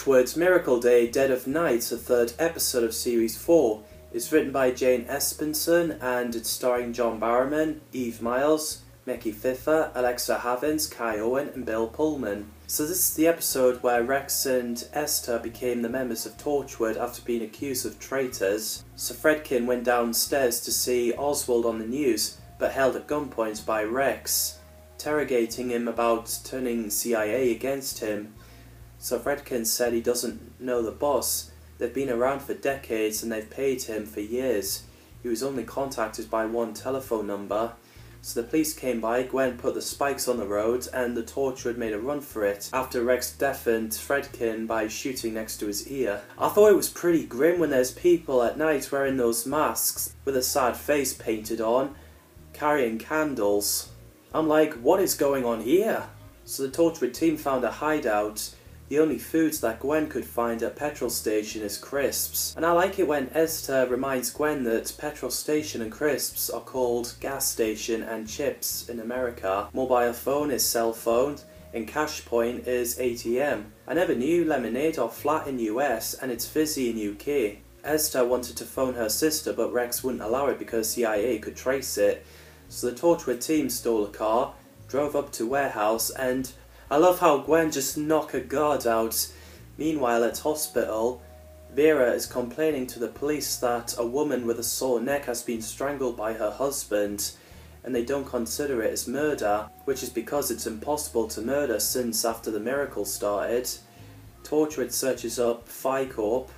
Torchwood's Miracle Day Dead of Night, the third episode of Series 4, is written by Jane Espenson and it's starring John Barrowman, Eve Myles, Mekhi Phifer, Alexa Havins, Kai Owen, and Bill Pullman. So this is the episode where Rex and Esther became the members of Torchwood after being accused of traitors. So Friedkin went downstairs to see Oswald on the news, but held at gunpoint by Rex, interrogating him about turning CIA against him. So Friedkin said he doesn't know the boss. They've been around for decades and they've paid him for years. He was only contacted by one telephone number. So the police came by, Gwen put the spikes on the road, and the Torchwood made a run for it after Rex deafened Friedkin by shooting next to his ear. I thought it was pretty grim when there's people at night wearing those masks with a sad face painted on, carrying candles. I'm like, what is going on here? So the Torchwood team found a hideout the only foods that Gwen could find at petrol station is crisps. And I like it when Esther reminds Gwen that petrol station and crisps are called gas station and chips in America. Mobile phone is cell phone and cash point is ATM. I never knew lemonade are flat in US and it's fizzy in UK. Esther wanted to phone her sister but Rex wouldn't allow it because CIA could trace it. So the Torchwood team stole a car, drove up to warehouse and I love how Gwen just knock a guard out. Meanwhile, at hospital, Vera is complaining to the police that a woman with a sore neck has been strangled by her husband, and they don't consider it as murder, which is because it's impossible to murder since after the miracle started. Torchwood searches up Phi Corp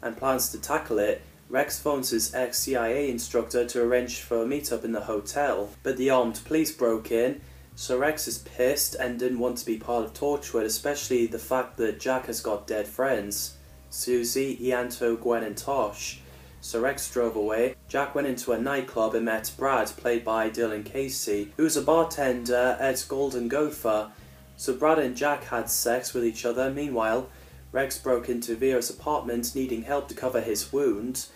and plans to tackle it. Rex phones his ex-CIA instructor to arrange for a meetup in the hotel, but the armed police broke in so Rex is pissed and didn't want to be part of Torchwood, especially the fact that Jack has got dead friends. Susie, Ianto, Owen and Tosh. So Rex drove away. Jack went into a nightclub and met Brad, played by Dylan Casey, who was a bartender at Golden Gopher. So Brad and Jack had sex with each other. Meanwhile, Rex broke into Vera's apartment needing help to cover his wound.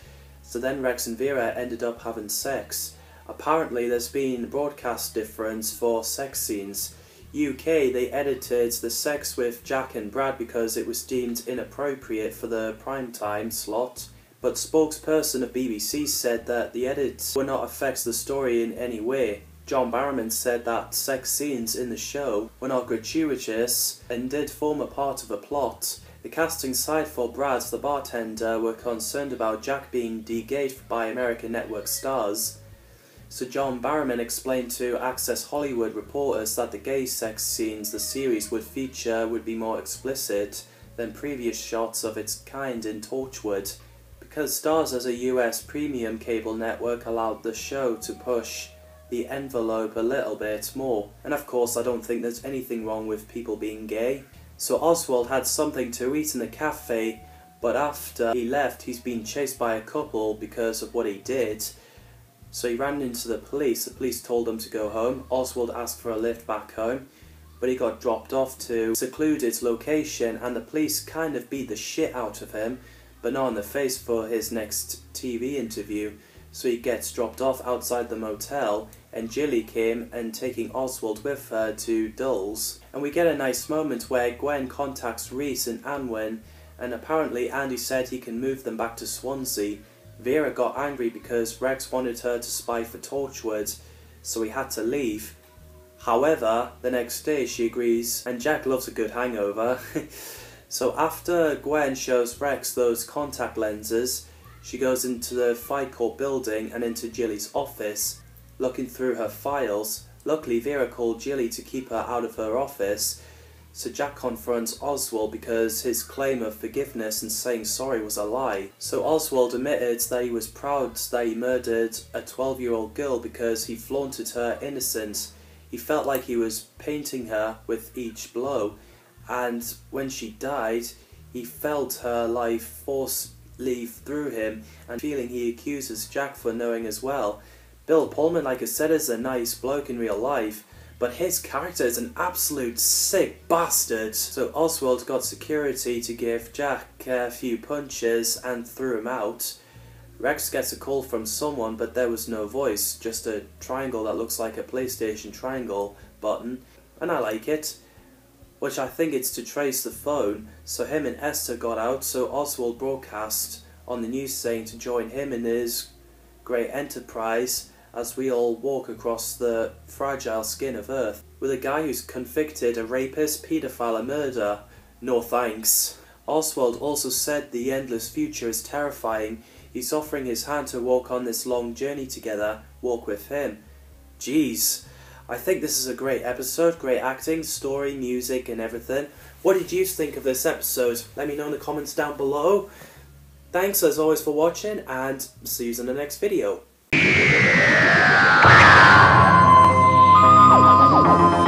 So then Rex and Vera ended up having sex. Apparently there's been broadcast difference for sex scenes. UK, they edited the sex with Jack and Brad because it was deemed inappropriate for the prime time slot. But spokesperson of BBC said that the edits will not affect the story in any way. John Barrowman said that sex scenes in the show were not gratuitous and did form a part of a plot. The casting side for Brad, the bartender, were concerned about Jack being de-gayed by American network Starz so John Barrowman explained to Access Hollywood reporters that the gay sex scenes the series would feature would be more explicit than previous shots of its kind in Torchwood, because Starz as a US premium cable network allowed the show to push the envelope a little bit more. And of course I don't think there's anything wrong with people being gay. So Oswald had something to eat in the cafe, but after he left he's been chased by a couple because of what he did, so he ran into the police. The police told him to go home. Oswald asked for a lift back home, but he got dropped off to a secluded location, and the police kind of beat the shit out of him, but not in the face for his next TV interview. So he gets dropped off outside the motel, and Jilly came and taking Oswald with her to Dulles. And we get a nice moment where Gwen contacts Rhys and Anwen, and apparently Andy said he can move them back to Swansea Vera got angry because Rex wanted her to spy for Torchwood, so he had to leave. However, the next day she agrees, and Jack loves a good hangover. so after Gwen shows Rex those contact lenses, she goes into the Corp building and into Jilly's office, looking through her files. Luckily, Vera called Jilly to keep her out of her office, so Jack confronts Oswald because his claim of forgiveness and saying sorry was a lie. So Oswald admitted that he was proud that he murdered a 12 year old girl because he flaunted her innocence. He felt like he was painting her with each blow, and when she died, he felt her life force leave through him, and feeling he accuses Jack for knowing as well. Bill Pullman, like I said, is a nice bloke in real life, but his character is an absolute sick bastard. So Oswald got security to give Jack a few punches and threw him out. Rex gets a call from someone, but there was no voice, just a triangle that looks like a PlayStation triangle button, and I like it. which I think it's to trace the phone. So him and Esther got out, so Oswald broadcast on the news saying to join him in his great enterprise as we all walk across the fragile skin of Earth with a guy who's convicted a rapist, paedophile, and murderer. No thanks. Oswald also said the endless future is terrifying. He's offering his hand to walk on this long journey together, walk with him. Jeez, I think this is a great episode, great acting, story, music, and everything. What did you think of this episode? Let me know in the comments down below. Thanks as always for watching, and see you in the next video. Thank you.